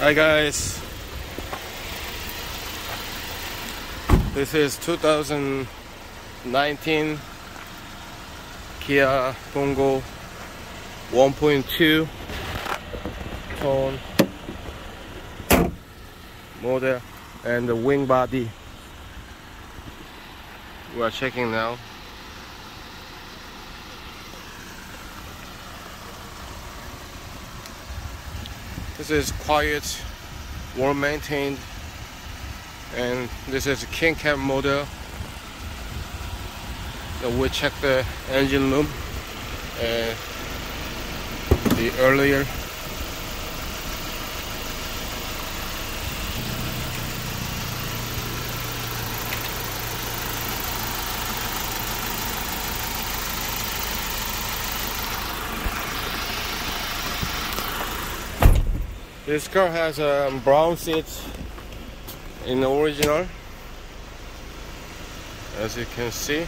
Hi guys, this is 2019 Kia Bongo 1.2 tone model and the wing body. We are checking now. This is quiet, well maintained, and this is a king cab model. Then we check the engine room and the earlier This car has um, brown seats in the original as you can see.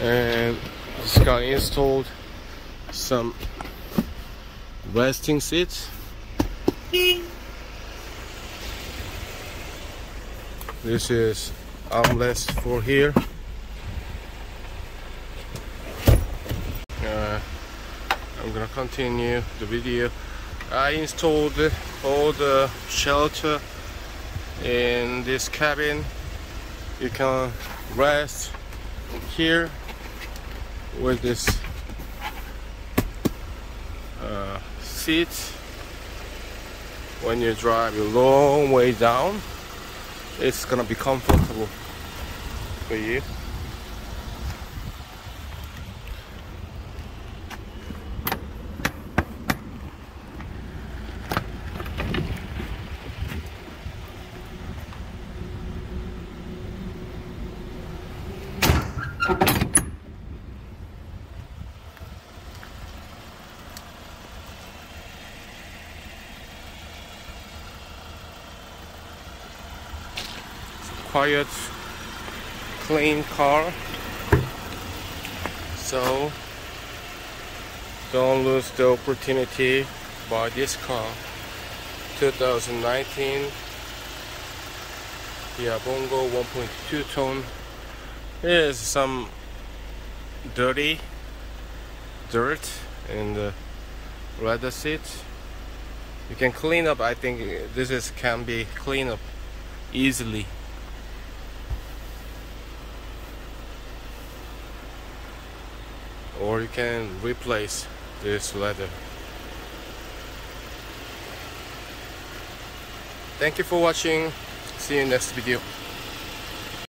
And this car installed some resting seats this is armrest for here. Uh, I'm gonna continue the video. I installed all the shelter in this cabin. You can rest here with this uh, seat. When you drive a long way down it's gonna be comfortable for you. Quiet clean car. So don't lose the opportunity buy this car. 2019 Kia bongo 1.2 ton. There's some dirty dirt in the leather seat. You can clean up I think this is can be cleaned up easily or you can replace this leather. Thank you for watching. See you in next video